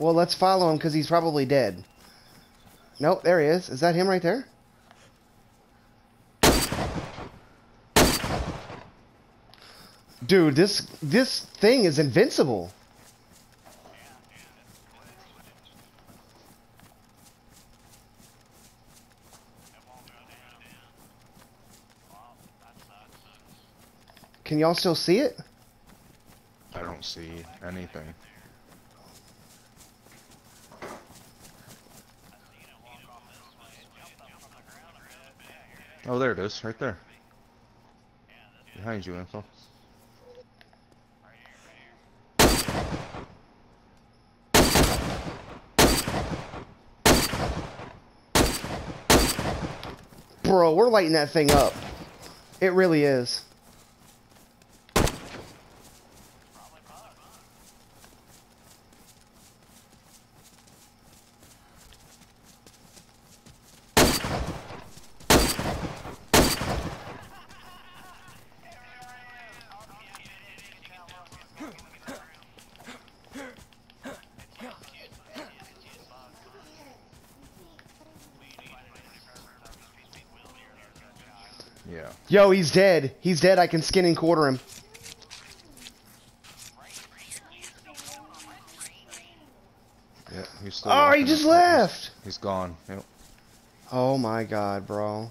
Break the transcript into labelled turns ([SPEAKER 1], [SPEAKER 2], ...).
[SPEAKER 1] Well, let's follow him because he's probably dead. Nope, there he is. Is that him right there? Dude, this this thing is invincible. Can y'all still see it?
[SPEAKER 2] I don't see anything. Oh, there it is, right there. Behind you, info.
[SPEAKER 1] Bro, we're lighting that thing up. It really is.
[SPEAKER 2] Yeah.
[SPEAKER 1] Yo, he's dead. He's dead. I can skin and quarter him.
[SPEAKER 2] Yeah, he's still
[SPEAKER 1] Oh, he just
[SPEAKER 2] us.
[SPEAKER 1] left.
[SPEAKER 2] He's gone. Yep.
[SPEAKER 1] Oh my god, bro.